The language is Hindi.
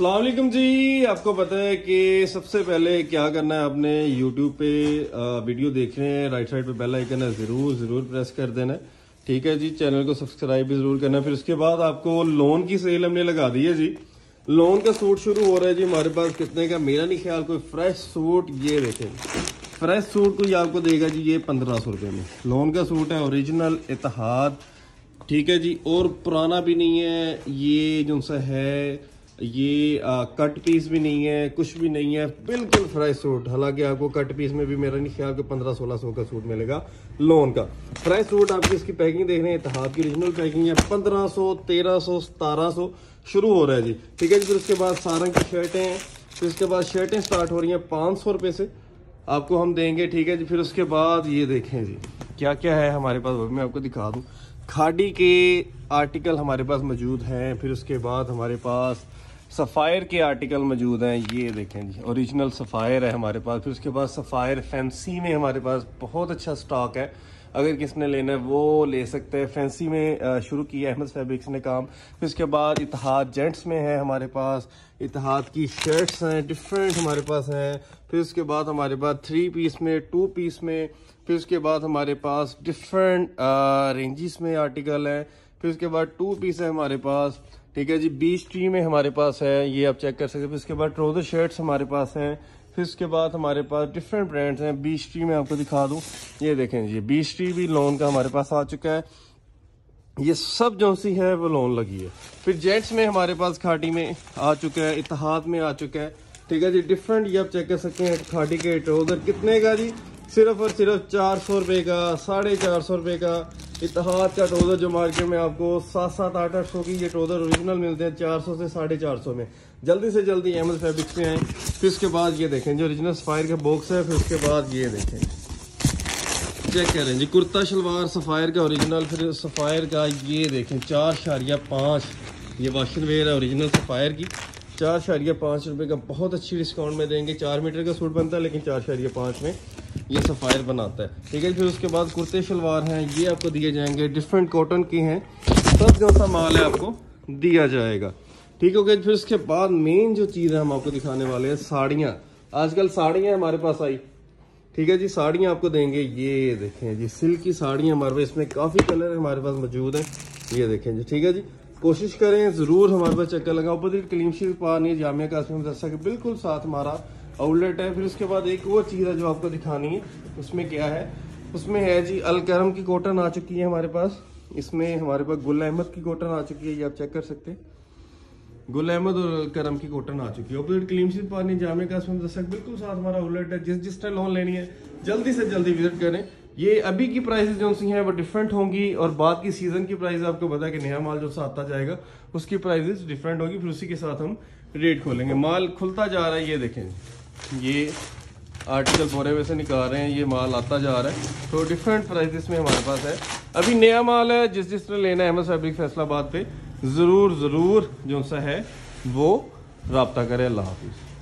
वालेकुम जी। आपको पता है कि सबसे पहले क्या करना है, आपने यूट्यूब पे वीडियो देख रहे हैं राइट साइड पे बेल आइकन है, ज़रूर ज़रूर प्रेस कर देना है। ठीक है जी चैनल को सब्सक्राइब भी ज़रूर करना है। फिर उसके बाद आपको लोन की सेल हमने लगा दी है जी। लोन का सूट शुरू हो रहा है जी हमारे पास। कितने का? मेरा नहीं ख्याल कोई फ्रेश सूट ये देखें। फ्रेश सूट कोई आपको देगा जी, ये पंद्रह सौ रुपये में। लोन का सूट है ओरिजिनल इतिहाद ठीक है जी, और पुराना भी नहीं है। ये जो सा है ये आ, कट पीस भी नहीं है कुछ भी नहीं है बिल्कुल फ्रेश सूट हालाँकि आपको कट पीस में भी मेरा नहीं ख्याल कि पंद्रह सोलह सौ का सूट मिलेगा लोन का। फ्रेश सूट आपकी इसकी पैकिंग देख रहे हैं इतिहाद की ओरिजिनल पैकिंग है पंद्रह सौ तेरह सौ सतारह सौ शुरू हो रहा है जी। ठीक है जी फिर उसके बाद सारंग की शर्टें हैं फिर उसके बाद शर्टें स्टार्ट हो रही हैं पाँच सौ रुपये से। आपको हम देंगे ठीक है जी फिर उसके बाद ये देखें जी क्या क्या है हमारे पास वो मैं आपको दिखा दूँ। खाड़ी के आर्टिकल हमारे पास मौजूद हैं फिर उसके बाद हमारे पास सफ़ायर के आर्टिकल मौजूद हैं, ये देखें जी। ओरिजिनल सफ़ायर है हमारे पास। फिर उसके बाद सफ़ायर फैंसी में हमारे पास बहुत अच्छा स्टॉक है। अगर किसने लेना है, वो ले सकते हैं। फैंसी में शुरू किया अहमद फैब्रिक्स ने काम। फिर उसके बाद इतिहाद जेंट्स में है हमारे पास। इतिहाद की शर्ट्स हैं डिफरेंट हमारे पास हैं। फिर उसके बाद हमारे पास थ्री पीस में टू पीस में। फिर उसके बाद हमारे पास डिफरेंट रेंजेस में आर्टिकल हैं। फिर उसके बाद टू पीस है हमारे पास। ठीक है जी बीस ट्री में हमारे पास है, ये आप चेक कर सकते हैं। उसके बाद ट्रोजर शर्ट्स हमारे पास हैं। फिर उसके बाद हमारे पास डिफरेंट ब्रांड्स हैं। बीस ट्री में आपको दिखा दूँ। ये देखें जी बीस ट्री भी लोन का हमारे पास आ चुका है। ये सब जो सी है, वो लोन लगी है। फिर जेंट्स में हमारे पास खाटी में आ चुका है इतिहाद में आ चुका है। ठीक है जी डिफरेंट ये आप चेक कर सकते हैं, खाटी के ट्रोजर कितने का जी? सिर्फ़ और सिर्फ़ चार सौ रुपये का, साढ़े चार सौ रुपये का इतिहाद का ट्रोज़र जो मार्केट में आपको सात सात आठ आठ सौ की ये ट्रोज़र ओरिजिनल मिलते हैं चार सौ से साढ़े चार सौ में। जल्दी से जल्दी अहमद फैब्रिक्स में आए, फिर उसके बाद ये देखें, जो ओरिजिनल सफ़ायर का बॉक्स है, फिर उसके बाद ये देखें। चेक करें जी, कुर्ता शलवार सफ़ायर का ओरिजिनल फिर सफ़ायर का ये देखें, चार शारिया पाँच। ये वाशन वेयर है ओरिजिनल सफ़ायर की। चार शारिया पाँच रुपये का, बहुत अच्छी डिस्काउंट में देंगे। चार मीटर का सूट बनता है, लेकिन चार शारिया पाँच में। ये सफ़ायर बनाता है। ठीक है, फिर उसके बाद कुर्ते, शलवार हैं, ये आपको दिए जाएँगे। डिफरेंट कॉटन के हैं। सब जो सा माल है आपको दिया जाएगा। ठीक हो गया फिर उसके बाद मेन जो चीज़ है हम आपको दिखाने वाले हैं, साड़ियाँ। आजकल साड़ियाँ हमारे पास आई। ठीक है जी, साड़ियाँ आपको देंगे। ये देखें जी सिल्क की साड़ियाँ हमारे पास, इसमें काफ़ी कलर हमारे पास मौजूद हैं। ये देखें जी, ठीक है जी। कोशिश करें, ज़रूर हमारे पास चक्कर लगा ऊपर कलीम शरीफ पानी जामिया कासमी मदरसा के बिल्कुल साथ हमारा आउटलेट है। फिर उसके बाद एक वो चीज़ है जो आपको दिखानी है, उसमें क्या है? उसमें है जी, अलकरम की कॉटन आ चुकी है हमारे पास। इसमें हमारे पास गुल अहमद की कॉटन आ चुकी है, ये आप चेक कर सकते हैं। गुल अहमद और करम की कॉटन आ चुकी है। ऑपोजिट क्लीम शरीफ पानी जामे का दस्तक बिल्कुल साथ हमारा आउटलेट है। जिस जिस टाइम लोन लेनी है, जल्दी से जल्दी विज़िट करें। ये अभी की प्राइसेस जो सी हैं, वो डिफरेंट होंगी और बाद की सीज़न की प्राइस आपको पता है कि नया माल जो सा आता जाएगा, उसकी प्राइसेस डिफरेंट होगी, फिर उसी के साथ हम रेट खोलेंगे। माल खुलता जा रहा है, ये देखें। ये आर्टिकल बोरे में से निकाल रहे हैं, ये माल आता जा रहा है। तो डिफरेंट प्राइसेस में हमारे पास है। अभी नया माल है, जिस जिस तरह लेना है अहमद फैब्रिक फैसलाबाद पे, ज़रूर ज़रूर जो सा है, वो रबता करें। अल्लाह हाफिज़।